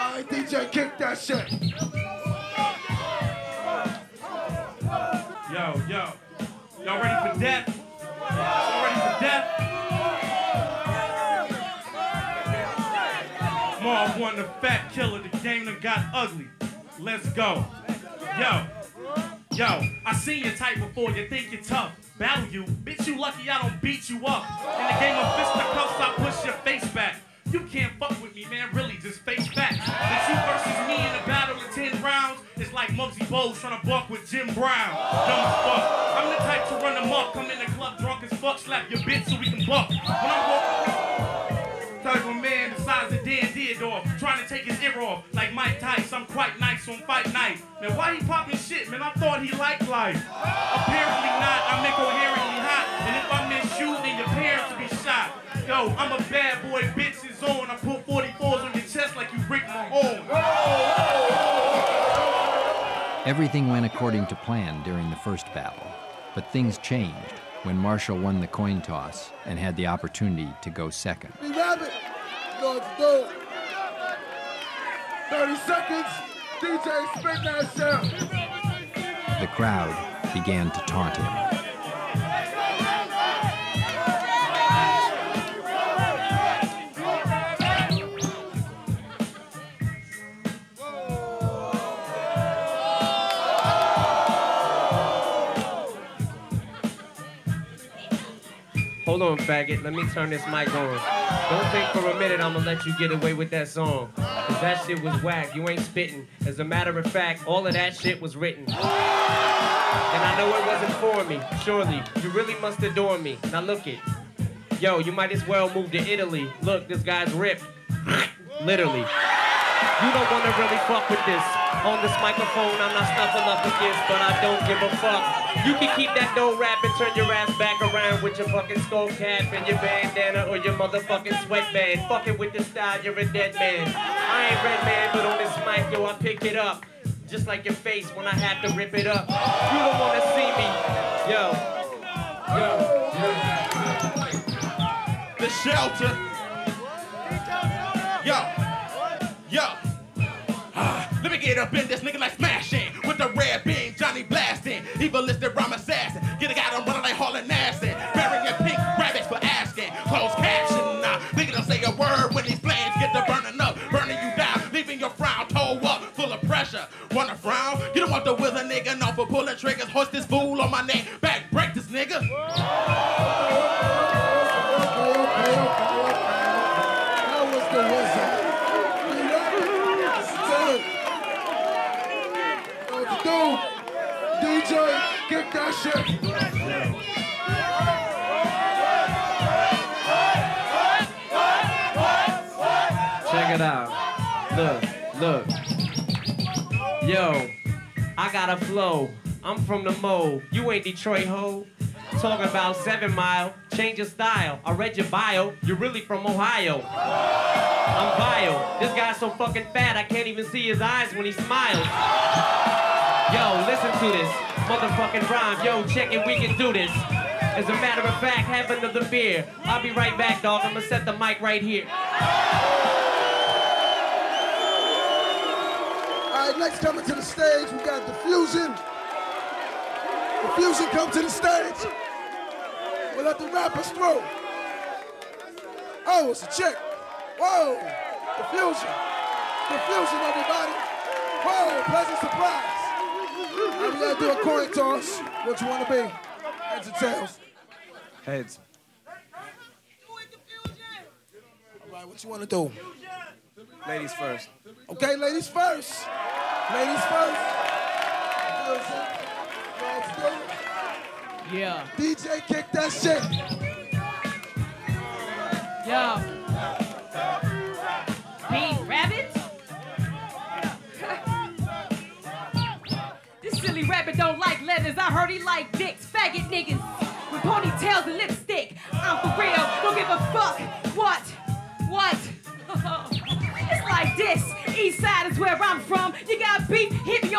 Alright, DJ, kick that shit. Yo, yo. Y'all ready for death? Y'all ready for death? MarvWon the fat killer. The game done got ugly. Let's go. Yo. Yo, I seen your type before. You think you're tough. Battle you. Bitch, you lucky I don't beat you up. In the game Brown. Dumb as fuck. I'm the type to run up. Come in the club drunk as fuck. Slap your bitch so we can buck. When I'm walking. Man the size of Dan Theodore, trying to take his ear off like Mike Tyson. I'm quite nice on fight night. Man, why he popping shit, man? I thought he liked life. Apparently not. I'm incoherently hot, and if I miss you, then your parents will be shot. Yo, I'm a bad boy, bitch is on. I put 44s on your chest like you Rick Mahone. Everything went according to plan during the first battle, but things changed when Marshall won the coin toss and had the opportunity to go second. B Rabbit, you know to 30 seconds. DJ, spit that shit. The crowd began to taunt him. Hold on, faggot. Let me turn this mic on. Don't think for a minute I'ma let you get away with that song. Cause that shit was whack. You ain't spitting. As a matter of fact, all of that shit was written. And I know it wasn't for me. Surely, you really must adore me. Now look it. Yo, you might as well move to Italy. Look, this guy's ripped. Literally. You don't wanna really fuck with this. On this microphone, I'm not stuffing up this, but I don't give a fuck. You can keep that dough rap and turn your ass back around with your fucking skull cap and your bandana or your motherfucking sweatband. Fucking with the style, you're a dead man. I ain't red man, but on this mic, yo, I pick it up. Just like your face when I had to rip it up. You don't wanna see me. Yo. Yo. The shelter. Yo. Yo. Ah, let me get up in this nigga like smashing the red beam, Johnny blasting, evilistic rhyme assassin. Get a guy done running like Harlan Nasson, burying Look, look. Yo, I got a flow. I'm from the Mo. You ain't Detroit ho. Talking about Seven Mile. Change your style. I read your bio. You're really from Ohio. I'm vile. This guy's so fucking fat I can't even see his eyes when he smiles. Yo, listen to this motherfucking rhyme. Yo, check it, we can do this. As a matter of fact, have another beer. I'll be right back, dog. I'm gonna set the mic right here. All right, next coming to the stage, we got Diffusion. Diffusion come to the stage. We'll let the rappers through. Oh, it's a chick. Whoa, Diffusion. Diffusion, everybody. Whoa, pleasant surprise. Now we gotta do a coin toss. What you wanna be? Heads or tails? Heads. All right, what you wanna do? Ladies first. Okay, ladies first. Ladies first. Diffusion. Let's do it. Yeah. DJ, kick that shit. Yeah. Beef rabbits? this silly rabbit don't like leathers. I heard he like dicks. Faggot niggas with ponytails and lipstick.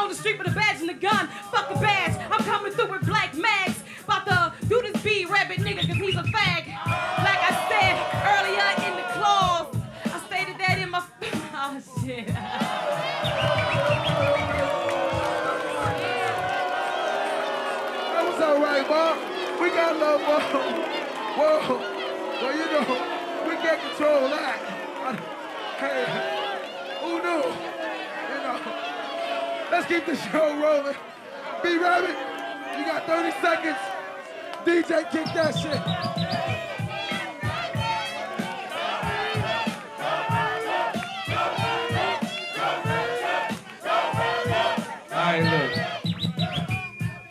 On the street with a badge and a gun. Fuck a badge. I'm coming through with black mags. About to do this B rabbit nigga cause he's a fag. Like I said earlier in the clause, I stated that in my. Oh, shit. That was all right, Bob. We got little whoa. Whoa. Well, you know, we can't control that. Hey, who knew? You know. Let's keep the show rolling. B Rabbit, you got 30 seconds. DJ, kick that shit.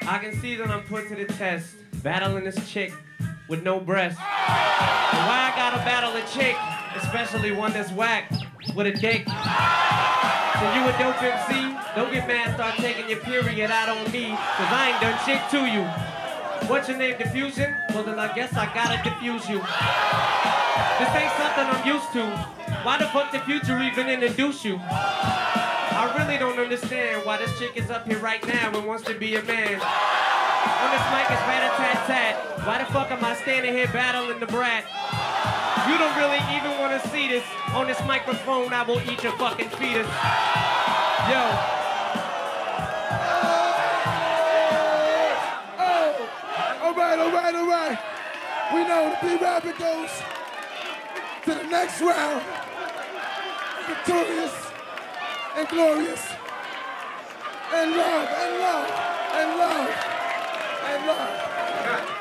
I can see that I'm put to the test, battling this chick with no breast. Why I gotta battle a chick, especially one that's whack with a dick. So you a dope MC, don't get mad, start taking your period out on me, cause I ain't done shit to you. What's your name, Diffusion? Well then I guess I gotta diffuse you. This ain't something I'm used to. Why the fuck the future even introduce you? I really don't understand why this chick is up here right now and wants to be a man. On this mic is rat a tat tat. Why the fuck am I standing here battling the brat? You don't really even want to see this. On this microphone, I will eat your fucking fetus. Yo, Oh, all right, all right, all right. We know the B Rabbit goes to the next round. Victorious and glorious. And love, and love, and love, and love.